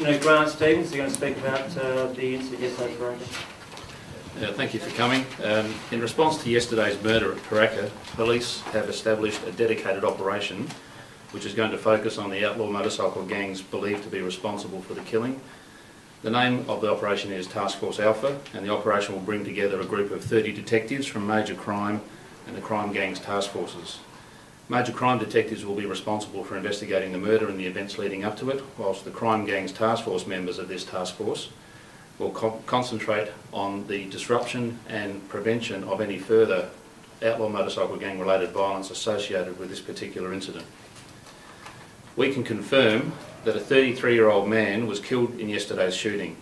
Commissioner Grant Stevens is going to speak about uh, the incident yesterday at. Uh, Thank you for coming. Um, In response to yesterday's murder at Pooraka, police have established a dedicated operation which is going to focus on the outlaw motorcycle gangs believed to be responsible for the killing. The name of the operation is Task Force Alpha and the operation will bring together a group of 30 detectives from major crime and the crime gangs task forces. Major crime detectives will be responsible for investigating the murder and the events leading up to it, whilst the crime gangs task force members of this task force will co- concentrate on the disruption and prevention of any further outlaw motorcycle gang related violence associated with this particular incident. We can confirm that a 33 year old man was killed in yesterday's shooting,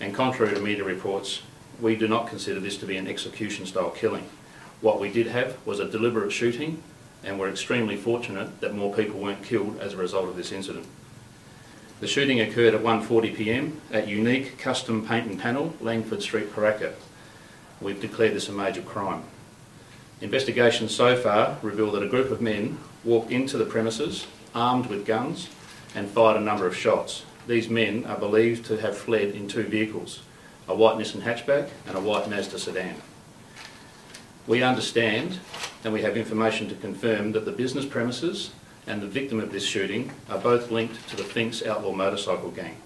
and contrary to media reports, we do not consider this to be an execution style killing. What we did have was a deliberate shooting, and we're extremely fortunate that more people weren't killed as a result of this incident. The shooting occurred at 1.40pm at Unique Custom Paint and Panel, Langford Street, Pooraka. We've declared this a major crime. Investigations so far reveal that a group of men walked into the premises armed with guns and fired a number of shots. These men are believed to have fled in two vehicles, a white Nissan hatchback and a white Mazda sedan. We understand and we have information to confirm that the business premises and the victim of this shooting are both linked to the Finks outlaw motorcycle gang.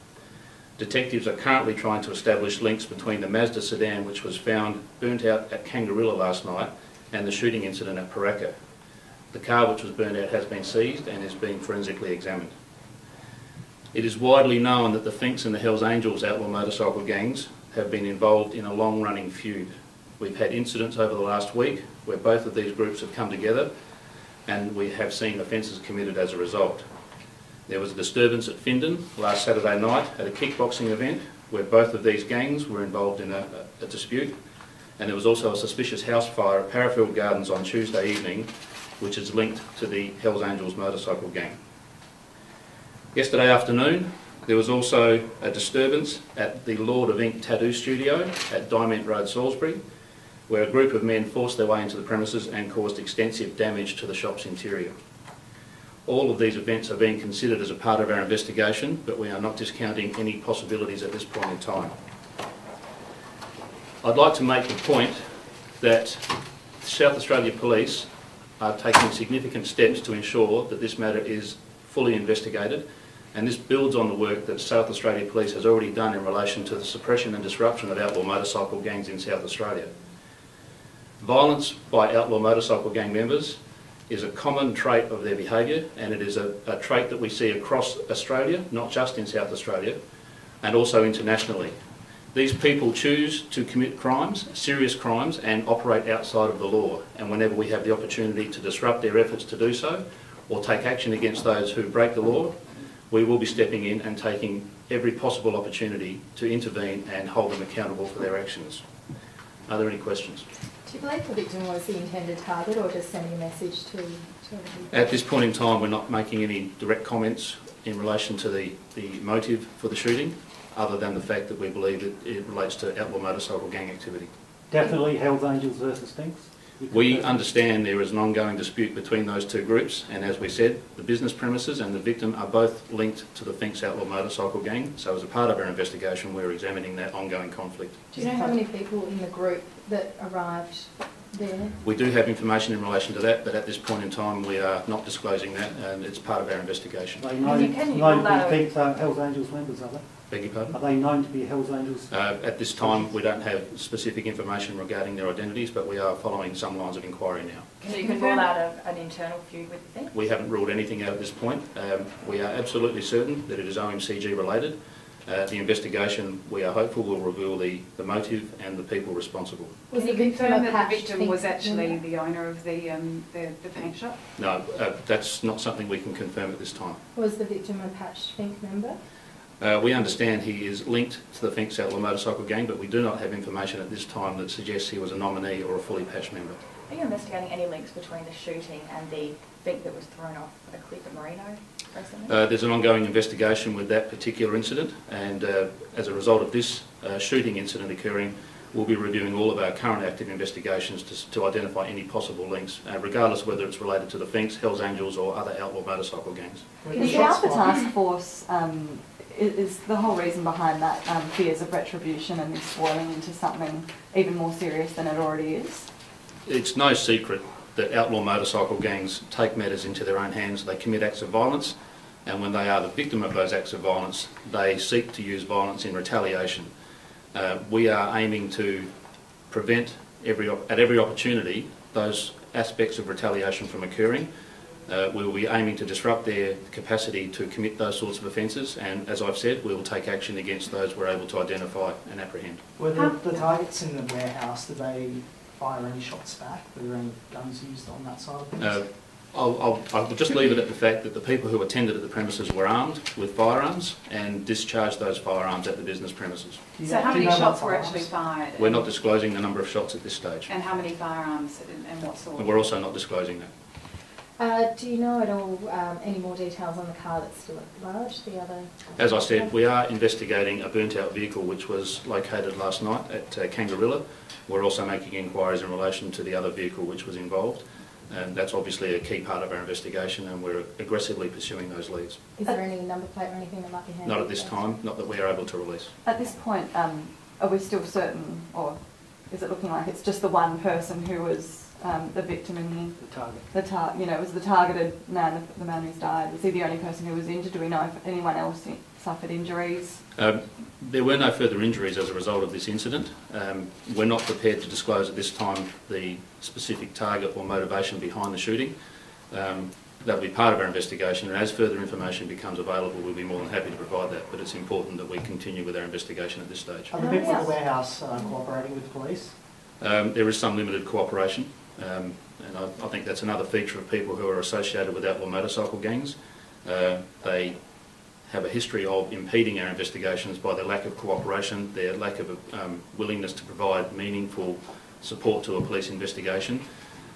Detectives are currently trying to establish links between the Mazda sedan which was found burnt out at Kangarilla last night and the shooting incident at Pooraka. The car which was burnt out has been seized and is being forensically examined. It is widely known that the Finks and the Hells Angels outlaw motorcycle gangs have been involved in a long-running feud. We've had incidents over the last week where both of these groups have come together and we have seen offences committed as a result. There was a disturbance at Findon last Saturday night at a kickboxing event where both of these gangs were involved in a, a dispute and there was also a suspicious house fire at Parafield Gardens on Tuesday evening which is linked to the Hells Angels motorcycle gang. Yesterday afternoon there was also a disturbance at the Lord of Ink Tattoo Studio at Diamond Road, Salisbury where a group of men forced their way into the premises and caused extensive damage to the shop's interior. All of these events are being considered as a part of our investigation, but we are not discounting any possibilities at this point in time. I'd like to make the point that South Australia Police are taking significant steps to ensure that this matter is fully investigated and this builds on the work that South Australia Police has already done in relation to the suppression and disruption of outlaw motorcycle gangs in South Australia. Violence by outlaw motorcycle gang members is a common trait of their behaviour and it is a, a, trait that we see across Australia, not just in South Australia, and also internationally. These people choose to commit crimes, serious crimes, and operate outside of the law. And whenever we have the opportunity to disrupt their efforts to do so, or take action against those who break the law, we will be stepping in and taking every possible opportunity to intervene and hold them accountable for their actions. Are there any questions? Do you believe the victim was the intended target or just sending a message to, to At this point in time, we're not making any direct comments in relation to the, the motive for the shooting, other than the fact that we believe that it relates to outlaw motorcycle gang activity. Definitely Hells Angels versus Finks. We understand there is an ongoing dispute between those two groups, and as we said, the business premises and the victim are both linked to the Finks Outlaw Motorcycle Gang. So, as a part of our investigation, we're examining that ongoing conflict. Do you know how many people in the group that arrived there? We do have information in relation to that, but at this point in time, we are not disclosing that, and it's part of our investigation. They Can known, you- can you known to be Finks, uh, Hells Angels members, are they? Beg your pardon? Are they known to be Hells Angels? Uh, at this time, we don't have specific information regarding their identities, but we are following some lines of inquiry now. Can you rule out a, an internal feud with the thing? We haven't ruled anything out at this point. Um, we are absolutely certain that it is OMCG related. Uh, the investigation, we are hopeful, will reveal the, the motive and the people responsible. Was Can the you victim confirm that the victim was actually the owner of the, um, the, the paint shop? No, uh, that's not something we can confirm at this time. Was the victim a patched Fink member? Uh, we understand he is linked to the Finks Outlaw Motorcycle Gang, but we do not have information at this time that suggests he was a nominee or a fully patched member. Are you investigating any links between the shooting and the thing that was thrown off a cliff at Marino recently? Uh, there's an ongoing investigation with that particular incident, and uh, as a result of this uh, shooting incident occurring, we'll be reviewing all of our current active investigations to, to identify any possible links, uh, regardless of whether it's related to the Finks, Hells Angels, or other outlaw motorcycle gangs. Is Is the the Alpha Alpha Task Force um, i- is the whole reason behind that um, fears of retribution and this boiling into something even more serious than it already is? It's no secret that outlaw motorcycle gangs take matters into their own hands. They commit acts of violence, and when they are the victim of those acts of violence, they seek to use violence in retaliation. Uh, we are aiming to prevent every at every opportunity those aspects of retaliation from occurring. Uh, we will be aiming to disrupt their capacity to commit those sorts of offences, and as I've said, we will take action against those we're able to identify and apprehend. Were the, the targets in the warehouse, did they fire any shots back? Were there any guns used on that side of things? Uh, I'll, I'll, I'll just leave it at the fact that the people who attended at the premises were armed with firearms and discharged those firearms at the business premises. So know- how do you many know shots were actually fired? We're not disclosing the number of shots at this stage. And how many firearms and and what sort? And we're also not disclosing that. Uh, do you know at all, um, any more details on the car that's still at large, the other? As I said, we are investigating a burnt-out vehicle which was located last night at uh, Kangarilla. We're also making inquiries in relation to the other vehicle which was involved. And that's obviously a key part of our investigation and we're aggressively pursuing those leads. Is there any number plate or anything that might be handy? Not at this time, not that we are able to release. At this point, um, are we still certain, or is it looking like it's just the one person who was um, the victim in The target. the, the tar- you know, it was the targeted man, the, the man who's died? Was he the only person who was injured? Do we know if anyone else i- suffered injuries? Um, There were no further injuries as a result of this incident. Um, We're not prepared to disclose at this time the specific target or motivation behind the shooting. Um, That'll be part of our investigation, and as further information becomes available, we'll be more than happy to provide that. But it's important that we continue with our investigation at this stage. Are the people at the warehouse uh, cooperating with the police? Um, There is some limited cooperation, um, and I I think that's another feature of people who are associated with outlaw motorcycle gangs. Uh, They have a history of impeding our investigations by their lack of cooperation, their lack of um, willingness to provide meaningful support to a police investigation.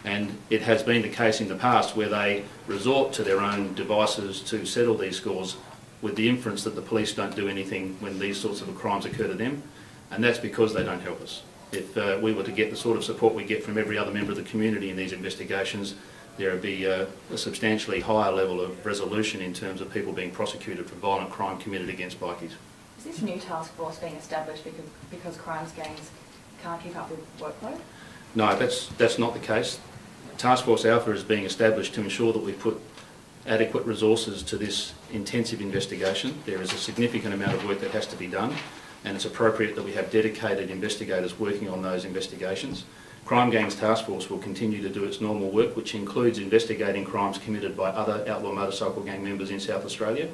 And it has been the case in the past where they resort to their own devices to settle these scores with the inference that the police don't do anything when these sorts of crimes occur to them, and that's because they don't help us. If uh, we were to get the sort of support we get from every other member of the community in these investigations, there would be uh, a substantially higher level of resolution in terms of people being prosecuted for violent crime committed against bikies. Is this new task force being established because, because crimes gangs can't keep up with workload? No, that's, that's not the case. Task Force Alpha is being established to ensure that we put adequate resources to this intensive investigation. There is a significant amount of work that has to be done, and it's appropriate that we have dedicated investigators working on those investigations. Crime Gangs Task Force will continue to do its normal work, which includes investigating crimes committed by other outlaw motorcycle gang members in South Australia,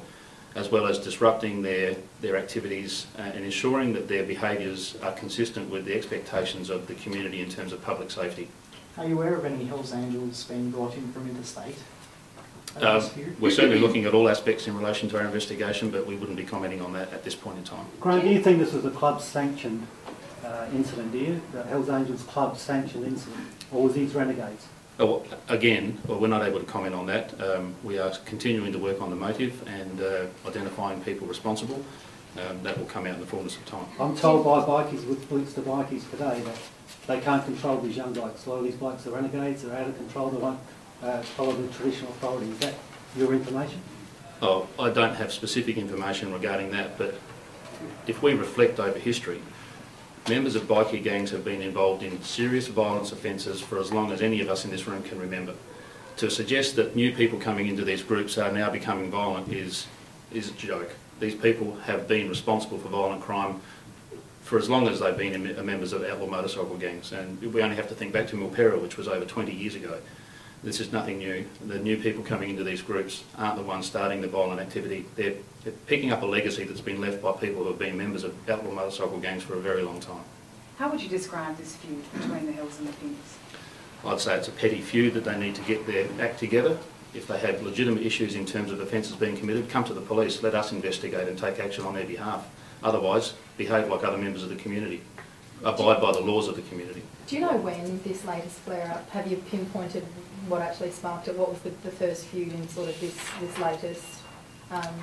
as well as disrupting their, their activities uh, and ensuring that their behaviours are consistent with the expectations of the community in terms of public safety. Are you aware of any Hells Angels being brought in from interstate? Over this period? We're certainly looking at all aspects in relation to our investigation, but we wouldn't be commenting on that at this point in time. Graham, do you think this was a club sanctioned uh, incident, do you? The Hells Angels club sanctioned incident? Or was these renegades? Oh, Again, well, we're not able to comment on that. Um, We are continuing to work on the motive and uh, identifying people responsible. Um, That will come out in the fullness of time. I'm told by bikies with boots to bikies today that they can't control these young blokes. A lot of these blokes are renegades, they're out of control, they won't uh, follow the traditional authority. Is that your information? Oh, I don't have specific information regarding that, but if we reflect over history, members of bikie gangs have been involved in serious violence offences for as long as any of us in this room can remember. To suggest that new people coming into these groups are now becoming violent is, is a joke. These people have been responsible for violent crime for as long as they've been members of outlaw motorcycle gangs. And we only have to think back to Milperra, which was over 20 years ago. This is nothing new. The new people coming into these groups aren't the ones starting the violent activity. They're, they're picking up a legacy that's been left by people who have been members of outlaw motorcycle gangs for a very long time. How would you describe this feud between the Hills and the Finks? I'd say it's a petty feud that they need to get their act together. If they have legitimate issues in terms of offences being committed, come to the police, let us investigate and take action on their behalf. Otherwise, behave like other members of the community. Abide by the laws of the community. Do you know when this latest flare-up, have you pinpointed what actually sparked it? What was the, the first feud in sort of this, this latest, um,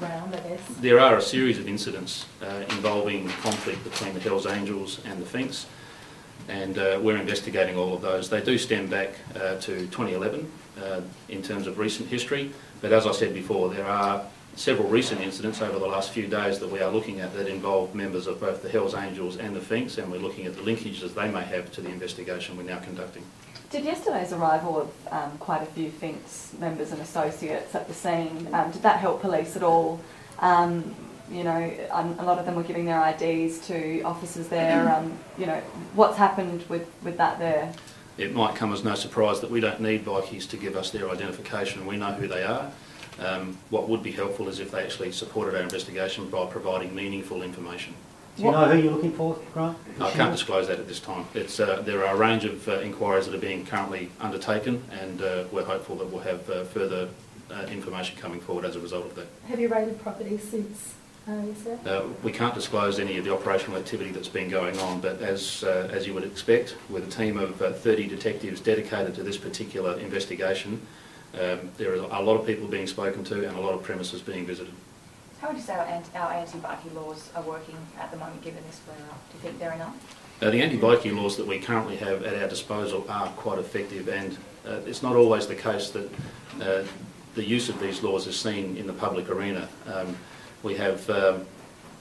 round, I guess? There are a series of incidents uh, involving conflict between the Hells Angels and the Finks, and uh, we're investigating all of those. They do stem back uh, to 2011 uh, in terms of recent history, but as I said before, there are several recent incidents over the last few days that we are looking at that involve members of both the Hells Angels and the Finks, and we're looking at the linkages they may have to the investigation we're now conducting. Did yesterday's arrival of um, quite a few Finks members and associates at the scene, um, did that help police at all? Um, you know, um, a lot of them were giving their IDs to officers there. Um, you know, what's happened with, with that there? It might come as no surprise that we don't need bikies to give us their identification, we know who they are. Um, what would be helpful is if they actually supported our investigation by providing meaningful information. Do you know who you're looking for, Grant? I can't disclose that at this time. It's, uh, there are a range of uh, inquiries that are being currently undertaken and uh, we're hopeful that we'll have uh, further uh, information coming forward as a result of that. Have you raided properties since uh, yesterday? Uh, we can't disclose any of the operational activity that's been going on, but as, uh, as you would expect, with a team of uh, 30 detectives dedicated to this particular investigation, um, there are a lot of people being spoken to and a lot of premises being visited. How would you say our our anti-bikie laws are working at the moment, given this flare up? Do you think they're enough? The anti-bikie laws that we currently have at our disposal are quite effective and uh, it's not always the case that uh, the use of these laws is seen in the public arena. Um, we have um,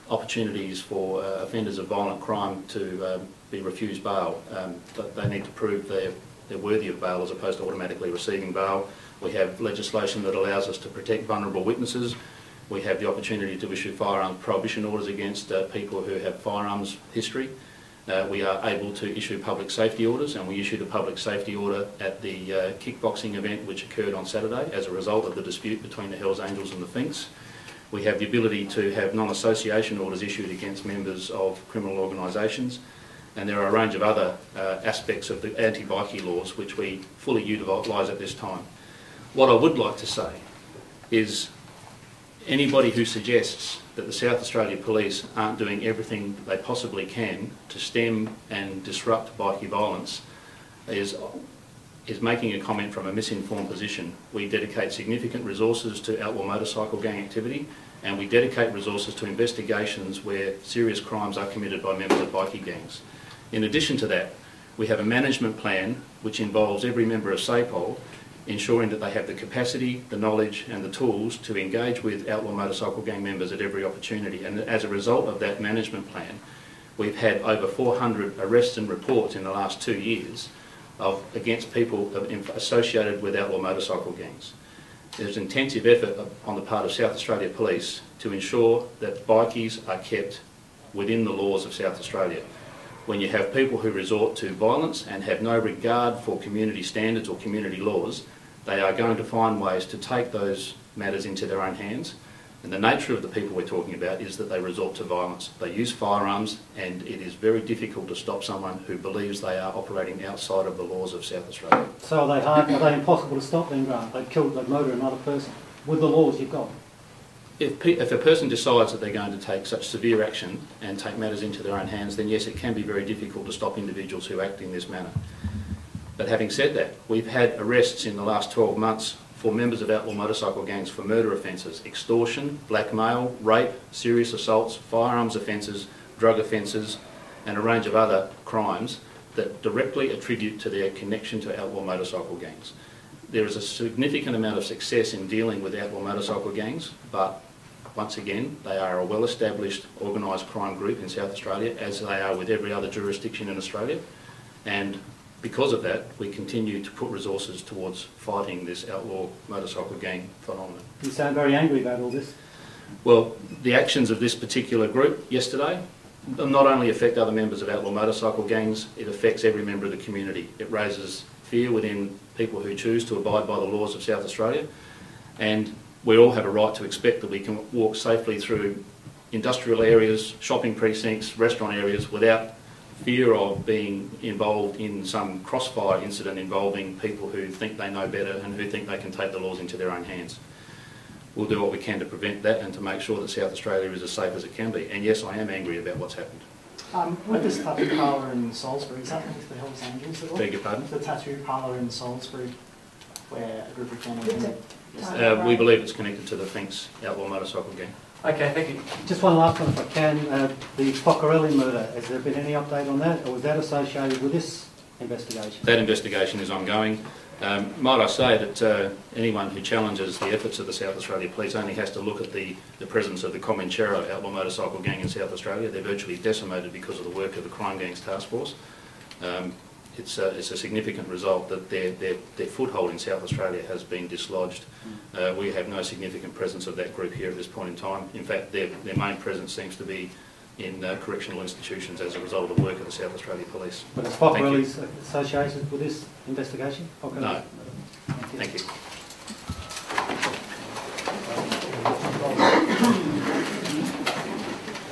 opportunities for uh, offenders of violent crime to um, be refused bail, um, they need to prove they're, they're worthy of bail as opposed to automatically receiving bail. We have legislation that allows us to protect vulnerable witnesses. We have the opportunity to issue firearms prohibition orders against uh, people who have firearms history. Uh, we are able to issue public safety orders and we issued a public safety order at the uh, kickboxing event which occurred on Saturday as a result of the dispute between the Hells Angels and the Finks. We have the ability to have non-association orders issued against members of criminal organisations and there are a range of other uh, aspects of the anti-bikie laws which we fully utilise at this time. What I would like to say is anybody who suggests that the South Australia Police aren't doing everything they possibly can to stem and disrupt bikie violence is, is making a comment from a misinformed position. We dedicate significant resources to outlaw motorcycle gang activity and we dedicate resources to investigations where serious crimes are committed by members of bikie gangs. In addition to that, we have a management plan which involves every member of SAPOL ensuring that they have the capacity, the knowledge and the tools to engage with outlaw motorcycle gang members at every opportunity. And as a result of that management plan, we've had over 400 arrests and reports in the last two years of, against people associated with outlaw motorcycle gangs. There's intensive effort on the part of South Australia Police to ensure that bikies are kept within the laws of South Australia. When you have people who resort to violence and have no regard for community standards or community laws, they are going to find ways to take those matters into their own hands. And the nature of the people we're talking about is that they resort to violence. They use firearms and it is very difficult to stop someone who believes they are operating outside of the laws of South Australia. So are they hard, are they impossible to stop then, Grant? They've killed, they've murdered another person with the laws you've got. If, if a person decides that they're going to take such severe action and take matters into their own hands, then yes, it can be very difficult to stop individuals who act in this manner. But having said that, we've had arrests in the last 12 months for members of outlaw motorcycle gangs for murder offences, extortion, blackmail, rape, serious assaults, firearms offences, drug offences and a range of other crimes that directly attribute to their connection to outlaw motorcycle gangs. There is a significant amount of success in dealing with outlaw motorcycle gangs, but once again, they are a well-established organised crime group in South Australia, as they are with every other jurisdiction in Australia. And because of that, we continue to put resources towards fighting this outlaw motorcycle gang phenomenon. You sound very angry about all this. Well, the actions of this particular group yesterday not only affect other members of outlaw motorcycle gangs, it affects every member of the community. It raises fear within people who choose to abide by the laws of South Australia. And we all have a right to expect that we can walk safely through industrial areas, shopping precincts, restaurant areas without fear of being involved in some crossfire incident involving people who think they know better and who think they can take the laws into their own hands. We'll do what we can to prevent that and to make sure that South Australia is as safe as it can be. And yes, I am angry about what's happened. Um, with this tattoo parlour in Salisbury, is that linked to the Hells Angels at all? Beg your pardon? The tattoo parlour in Salisbury, where a group of With gentlemen... Uh, we believe it's connected to the Finks outlaw motorcycle gang. Okay, thank you. Just one last one if I can. Uh, the Focarelli murder, has there been any update on that or was that associated with this investigation? That investigation is ongoing. Um, might I say that uh, anyone who challenges the efforts of the South Australia Police only has to look at the, the presence of the Comanchero outlaw motorcycle gang in South Australia. They're virtually decimated because of the work of the Crime Gangs Task Force. Um, it's, a, it's a significant result that their, their, their foothold in South Australia has been dislodged. Uh, we have no significant presence of that group here at this point in time. In fact, their, their main presence seems to be in uh, correctional institutions as a result of the work of the South Australia Police. But is you. Fox associated with this investigation? Okay. No. Thank you. Thank you.